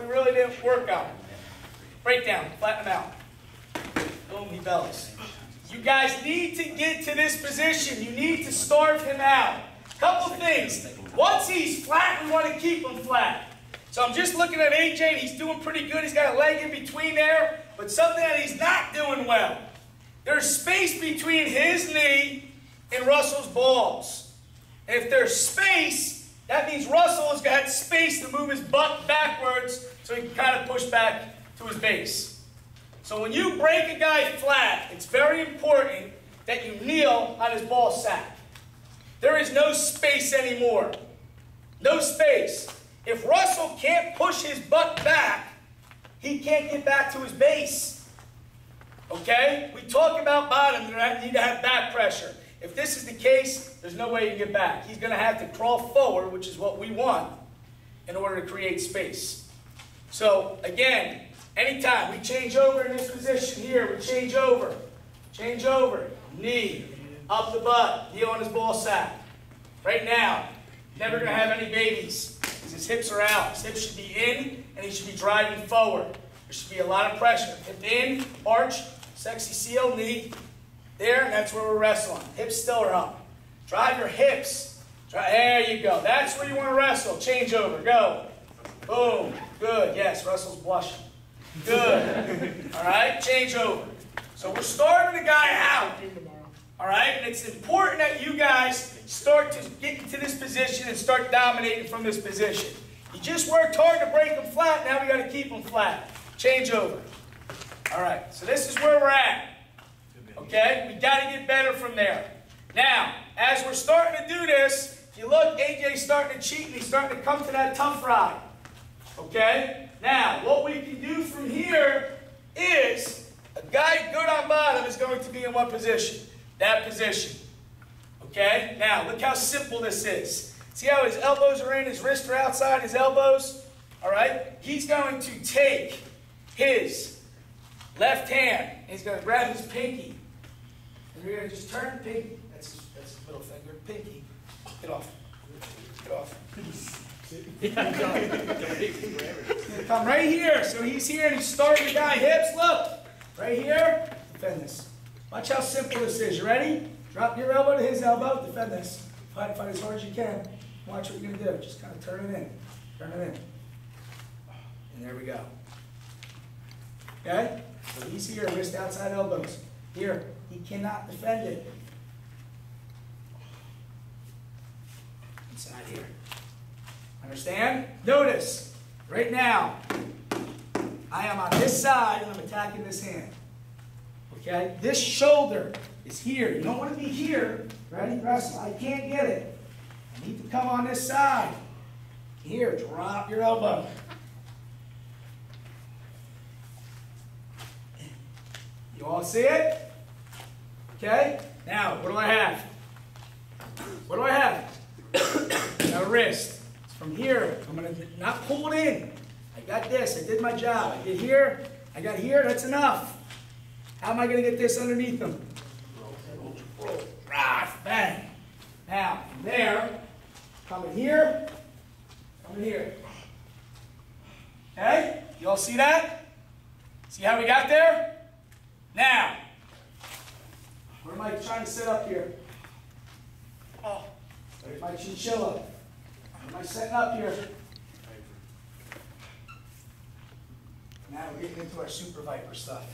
we really didn't work on. Breakdown, flatten them out. Boom, he bellies. You guys need to get to this position. You need to starve him out. Couple things. Once he's flat, we want to keep him flat. So I'm just looking at AJ, and he's doing pretty good. He's got a leg in between there, but something that he's not doing well. There's space between his knee and Russell's balls. If there's space, that means Russell has got space to move his butt backwards so he can kind of push back to his base. So when you break a guy flat, it's very important that you kneel on his ball sack. There is no space anymore. No space. If Russell can't push his butt back, he can't get back to his base. Okay? We talk about bottom, you need to have back pressure. If this is the case, there's no way you can get back. He's going to have to crawl forward, which is what we want, in order to create space. So, again, anytime we change over in this position here, we change over, change over, knee, up the butt, knee on his ball sack. Right now, never going to have any babies because his hips are out. His hips should be in, and he should be driving forward. There should be a lot of pressure. Hip in, arch, sexy seal, knee, there, and that's where we're wrestling. Hips still are up. Drive your hips. There you go. That's where you want to wrestle. Change over. Go. Boom. Good. Yes, Russell's blushing. Good. All right, change over. So we're starting the guy out. All right, and it's important that you guys start to get into this position and start dominating from this position. You just worked hard to break them flat. Now we got to keep them flat. Change over. All right, so this is where we're at. Okay? We got to get better from there. Now, as we're starting to do this, if you look, AJ's starting to cheat and he's starting to come to that tough ride. Okay? Now, what we can do from here is a guy good on bottom is going to be in what position? That position. Okay? Now, look how simple this is. See how his elbows are in, his wrists are outside his elbows? All right? He's going to take his left hand, and he's going to grab his pinky, and you're going to just turn pinky. That's his, that's his middle finger. Pinky. Get off. Get off. Come right here. So he's here and he's starting the guy hips. Look. Right here. Defend this. Watch how simple this is. You ready? Drop your elbow to his elbow. Defend this. Fight, fight as hard as you can. Watch what you're going to do. Just kind of turn it in. Turn it in. And there we go. Okay? So he's here, wrist outside elbows. Here, he cannot defend it. It's not here. Understand? Notice, right now, I am on this side and I'm attacking this hand. Okay? This shoulder is here. You don't want to be here. Ready? Wrestle. I can't get it. I need to come on this side. Here, drop your elbow. You all see it? Okay? Now, what do I have? What do I have? got a wrist. It's from here. I'm going to not pull it in. I got this. I did my job. I get here. I got here. That's enough. How am I going to get this underneath them? Right. Bang. Now, from there, coming here, coming here. Okay? You all see that? See how we got there? Now, where am I trying to set up here? Oh, there's my chinchilla. Where am I setting up here? Now we're getting into our super viper stuff.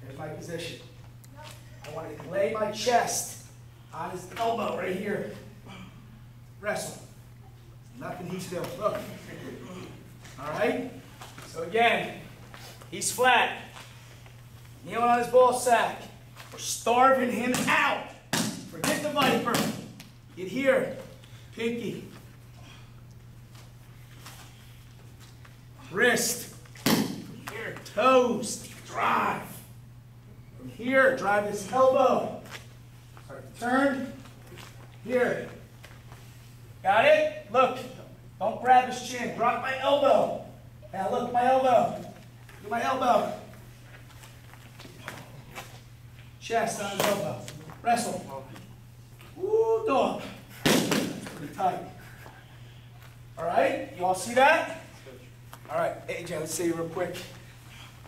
Here's my position. I want to lay my chest on his elbow right here. Wrestle. Nothing he's doing. Look. All right? So again, he's flat. Kneeling on his ball sack. We're starving him out. Forget the viper. Get here. Pinky. Wrist. From here, toes. Drive. From here, drive his elbow. Start to turn. Here. Got it? Look. Don't grab his chin. Drop my elbow. Now look, my elbow. Look my elbow. Chest on his. Wrestle. Ooh, dog. Pretty tight. All right, you all see that? All right, AJ, let's see you real quick.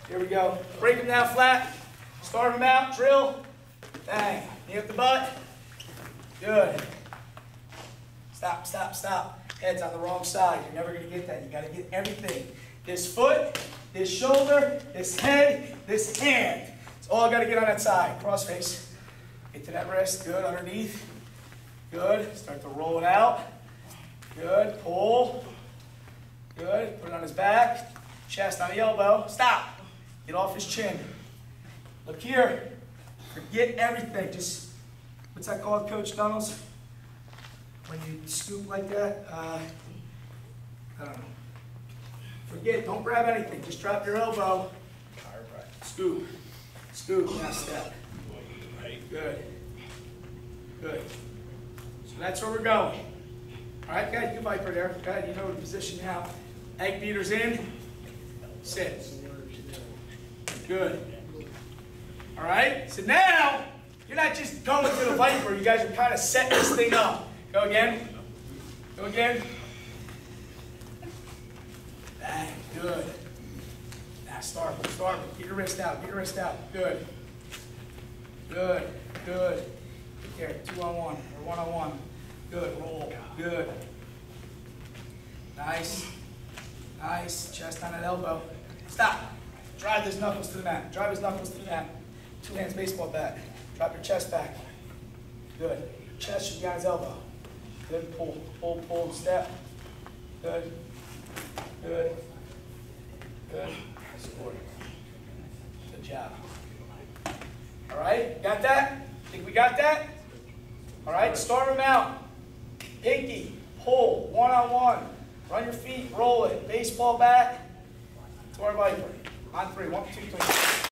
Here we go. Break him down flat. Starve him out. Drill. Bang. Knee up the butt. Good. Stop, stop, stop. Head's on the wrong side. You're never going to get that. You got to get everything. This foot, this shoulder, this head, this hand. It's all got to get on that side. Cross face. Get to that wrist. Good. Underneath. Good. Start to roll it out. Good. Pull. Good. Put it on his back. Chest on the elbow. Stop. Get off his chin. Look here. Forget everything. Just, what's that called, Coach Donalds? When you scoop like that? Uh, I don't know. Forget, don't grab anything. Just drop your elbow. Scoop. Scoop. Now step. Good. Good. So that's where we're going. All right, good. You Viper there. Good. You know the position now. Egg beaters in. Sit. Good. All right. So now you're not just going to the Viper. You guys are kind of setting this thing up. Go again. Go again. Bang. Good. Now start. Get your wrist out. Get your wrist out. Good. Good. Good. Take. Two on one or one on one. Good. Roll. Good. Nice. Nice. Chest on that elbow. Stop. Drive his knuckles to the mat. Drive his knuckles to the mat. Two hands baseball bat. Drop your chest back. Good. Chest should be on his elbow. Good. Pull. Pull, pull, step. Good. Good. Good. Good job. All right, got that? Think we got that? All right, storm them out. Pinky, pull, one on one. Run your feet, roll it. Baseball bat to our Viper. On three, one, two, three.